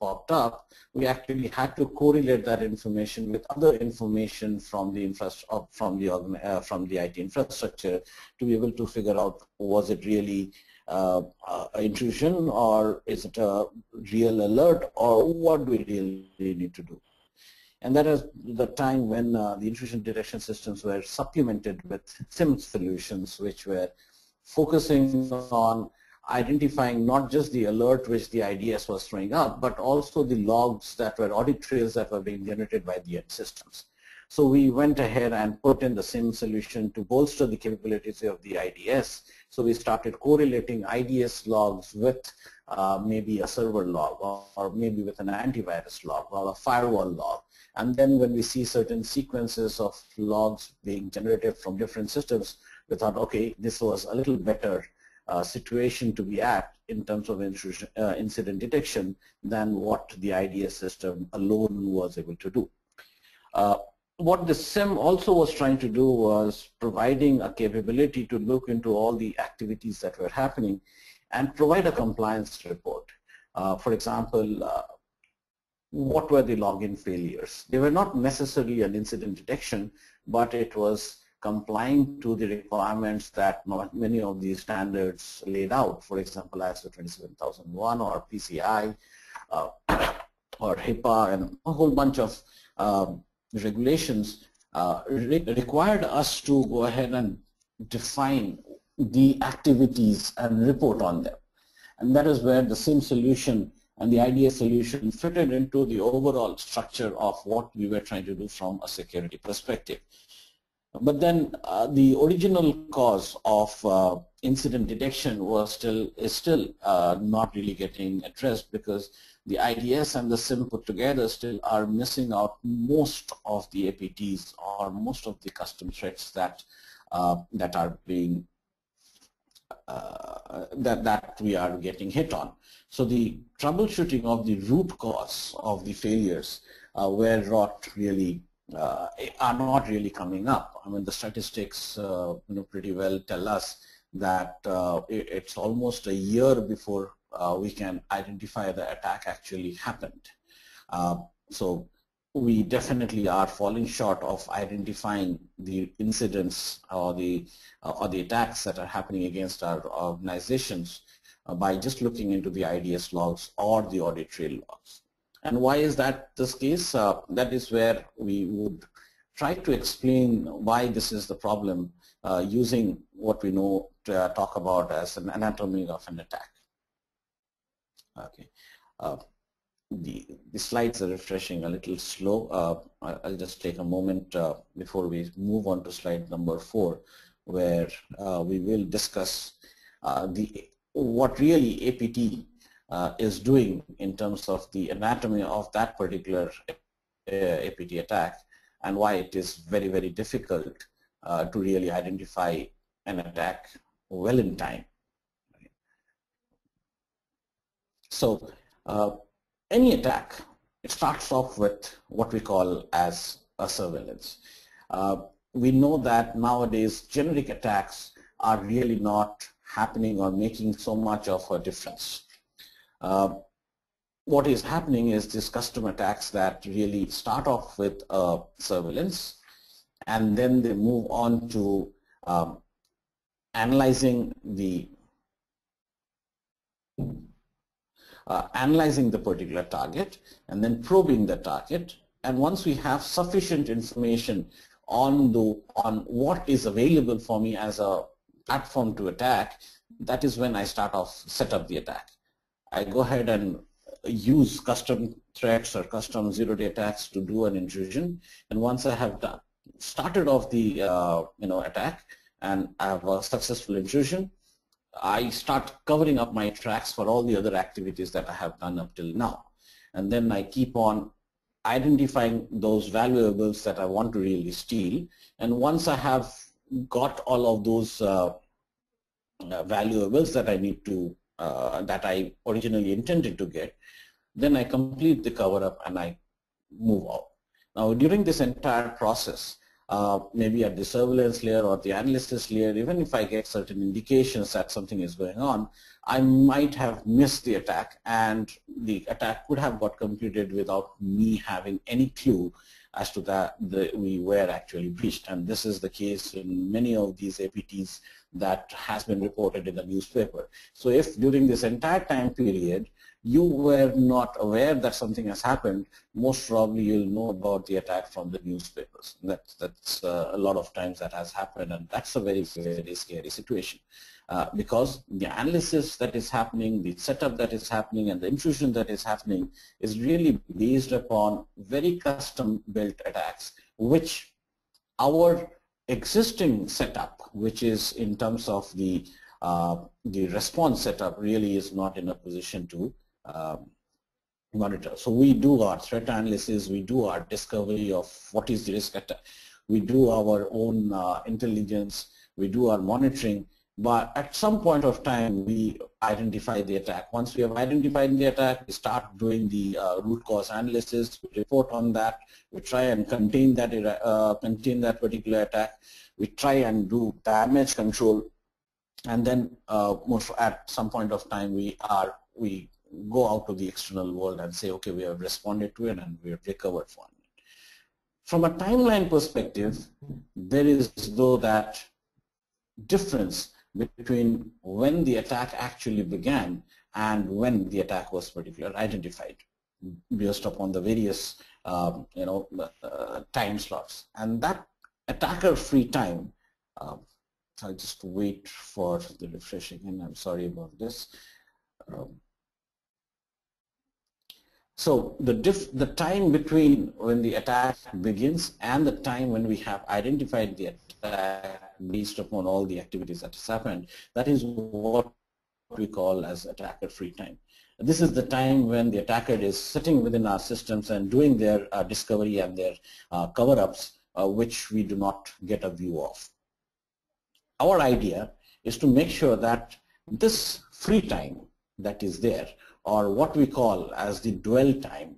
popped up, we actually had to correlate that information with other information from the infrastructure from the uh, from the IT infrastructure to be able to figure out was it really uh, uh, intrusion or is it a real alert or what do we really need to do? And that is the time when uh, the intrusion detection systems were supplemented with SIEM solutions which were focusing on identifying not just the alert which the IDS was throwing up, but also the logs that were audit trails that were being generated by the end systems. So we went ahead and put in the SIEM solution to bolster the capabilities of the IDS. So we started correlating IDS logs with uh, maybe a server log or, or, maybe with an antivirus log or a firewall log. And then when we see certain sequences of logs being generated from different systems, we thought, okay, this was a little better uh, situation to be at in terms of uh, incident detection than what the IDS system alone was able to do. Uh, what the SIEM also was trying to do was providing a capability to look into all the activities that were happening and provide a compliance report. Uh, for example, uh, what were the login failures? They were not necessarily an incident detection, but it was complying to the requirements that many of these standards laid out, for example, ISO 27001 or PCI uh, or HIPAA and a whole bunch of um, regulations uh, re required us to go ahead and define the activities and report on them. And that is where the SIEM solution and the IDS solution fitted into the overall structure of what we were trying to do from a security perspective. But then uh, the original cause of uh, incident detection was still is still uh, not really getting addressed because the IDS and the SIEM put together still are missing out most of the APTs or most of the custom threats that uh, that are being uh, that that we are getting hit on. So the troubleshooting of the root cause of the failures uh, were not really uh, are not really coming up. I mean, the statistics, uh, you know, pretty well tell us that uh, it, it's almost a year before uh, we can identify the attack actually happened. Uh, so we definitely are falling short of identifying the incidents or the uh, or the attacks that are happening against our organizations by just looking into the IDS logs or the audit trail logs. And why is that this case? Uh, that is where we would try to explain why this is the problem uh, using what we know to uh, talk about as an anatomy of an attack. Okay. Uh, the, the slides are refreshing a little slow. Uh, I'll just take a moment uh, before we move on to slide number four, where we will discuss the what really APT uh, is doing in terms of the anatomy of that particular uh, APT attack and why it is very, very difficult uh, to really identify an attack well in time. So uh, any attack, it starts off with what we call as a surveillance. Uh, we know that nowadays generic attacks are really not happening or making so much of a difference. Uh, what is happening is these custom attacks that really start off with surveillance and then they move on to um, analyzing the uh, analyzing the particular target and then probing the target. And once we have sufficient information on the on what is available for me as a platform to attack that is when I start off set up the attack I go ahead and use custom threats or custom zero-day attacks to do an intrusion. And once I have done, started off the uh, you know attack and I have a successful intrusion, I start covering up my tracks for all the other activities that I have done up till now. And then I keep on identifying those valuables that I want to really steal. And once I have got all of those uh, uh, valuables that I need to uh, that I originally intended to get, then I complete the cover up and I move out. Now during this entire process, uh, maybe at the surveillance layer or the analysis layer, even if I get certain indications that something is going on, I might have missed the attack and the attack could have got completed without me having any clue as to that the, we were actually breached. And this is the case in many of these APTs that has been reported in the newspaper. So if during this entire time period you were not aware that something has happened, most probably you'll know about the attack from the newspapers. That's, that's uh, a lot of times that has happened and that's a very, very scary situation. Uh, because the analysis that is happening, the setup that is happening, and the intrusion that is happening is really based upon very custom-built attacks, which our existing setup, which is in terms of the uh, the response setup, really is not in a position to um, monitor. So we do our threat analysis, we do our discovery of what is the risk attack, we do our own uh, intelligence, we do our monitoring, but at some point of time we identify the attack. Once we have identified the attack, we start doing the uh, root cause analysis, we report on that, we try and contain that, uh, contain that particular attack, we try and do damage control, and then uh, at some point of time we are we go out to the external world and say, okay, we have responded to it and we have recovered from it. From a timeline perspective, there is though that difference between when the attack actually began and when the attack was particularly identified based upon the various um, you know uh, time slots. And that attacker free time uh, I'll just wait for the refreshing and I'm sorry about this. Um, so the, the time between when the attack begins and the time when we have identified the attack based upon all the activities that has happened, that is what we call as attacker free time. This is the time when the attacker is sitting within our systems and doing their uh, discovery and their uh, cover-ups, uh, which we do not get a view of. Our idea is to make sure that this free time that is there or what we call as the dwell time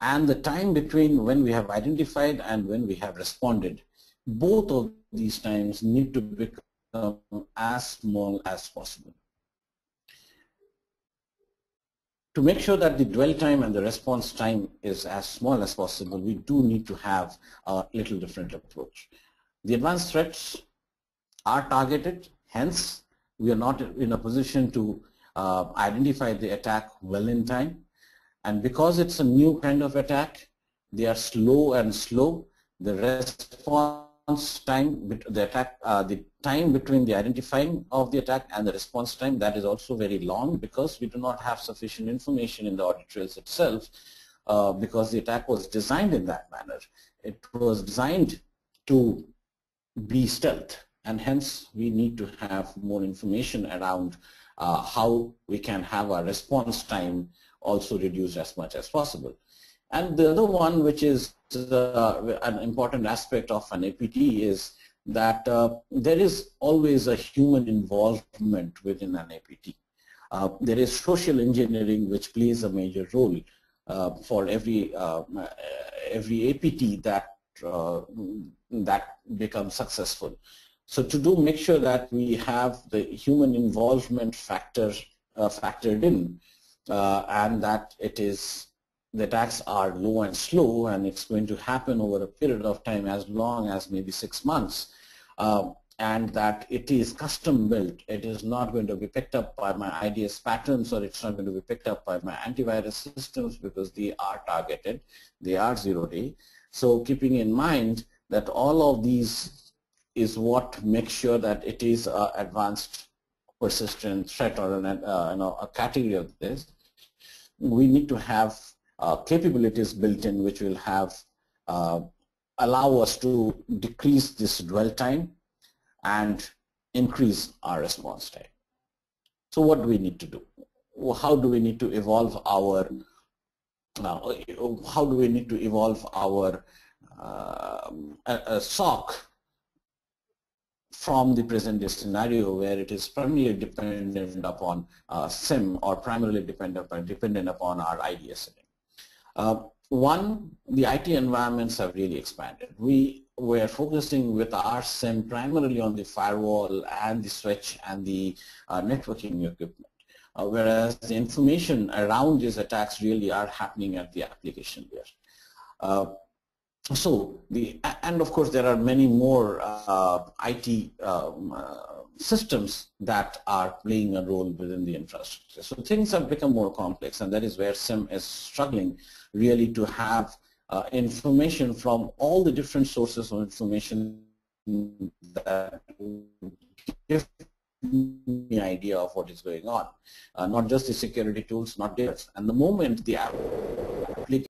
and the time between when we have identified and when we have responded. Both of these times need to become as small as possible. To make sure that the dwell time and the response time is as small as possible, we do need to have a little different approach. The advanced threats are targeted, hence we are not in a position to uh, identify the attack well in time. And because it's a new kind of attack, they are slow and slow. The response time, the attack, uh, the time between the identifying of the attack and the response time, that is also very long because we do not have sufficient information in the audit trails itself uh, because the attack was designed in that manner. It was designed to be stealth and hence we need to have more information around uh, how we can have our response time also reduced as much as possible. And the other one which is uh, an important aspect of an APT is that uh, there is always a human involvement within an APT. Uh, there is social engineering which plays a major role uh, for every uh, every APT that that becomes successful. So to do make sure that we have the human involvement factor uh, factored in uh, and that it is the attacks are low and slow and it's going to happen over a period of time as long as maybe six months uh, and that it is custom built. It is not going to be picked up by my IDS patterns or it's not going to be picked up by my antivirus systems because they are targeted. They are zero day. So keeping in mind that all of these is what makes sure that it is an advanced persistent threat or an, uh, you know, a category of this. We need to have uh, capabilities built in which will have uh, allow us to decrease this dwell time and increase our response time. So what do we need to do? How do we need to evolve our uh, how do we need to evolve our uh, SOC from the present day scenario where it is primarily dependent upon uh, SIEM or primarily dependent upon, dependent upon our IDS setting. Uh, one, the IT environments have really expanded. We we're focusing with our SIEM primarily on the firewall and the switch and the uh, networking equipment. Uh, whereas the information around these attacks really are happening at the application layer. So the and of course there are many more uh, IT um, uh, systems that are playing a role within the infrastructure. So things have become more complex and that is where SIEM is struggling really to have uh, information from all the different sources of information that give me idea of what is going on. Uh, not just the security tools, not just. And the moment the